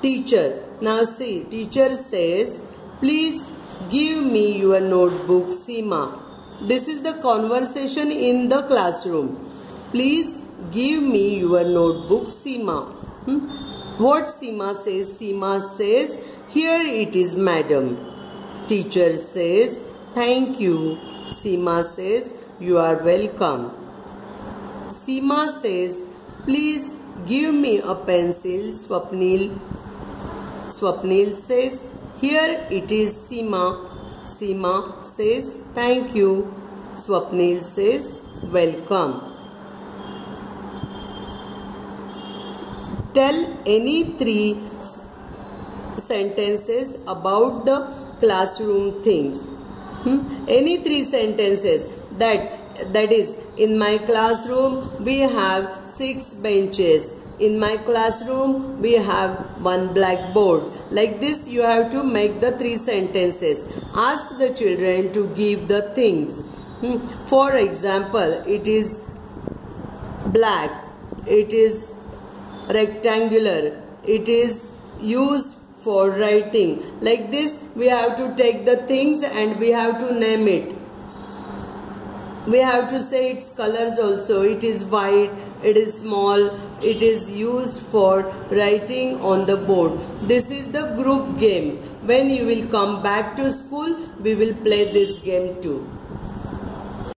Teacher. Now see, teacher says, please give me your notebook, Seema. This is the conversation in the classroom. Please give me your notebook, Seema. Hmm? What Seema says? Seema says, here it is, madam. Teacher says, thank you. Seema says, you are welcome. Seema says, please give me a pencil, Swapnil. Swapnil says, here it is, Seema. Seema says, thank you. Swapnil says, welcome. Tell any three sentences about the classroom things. Hmm? Any three sentences that that is in my classroom we have six benches. In my classroom we have one blackboard. Like this you have to make the three sentences. Ask the children to give the things. Hmm? for example it is black. It is rectangular. It is used for writing. Like this we have to take the things and we have to name it we have to say its colors also. It is white it is small it is used for writing on the board. This is the group game. When you will come back to school we will play this game too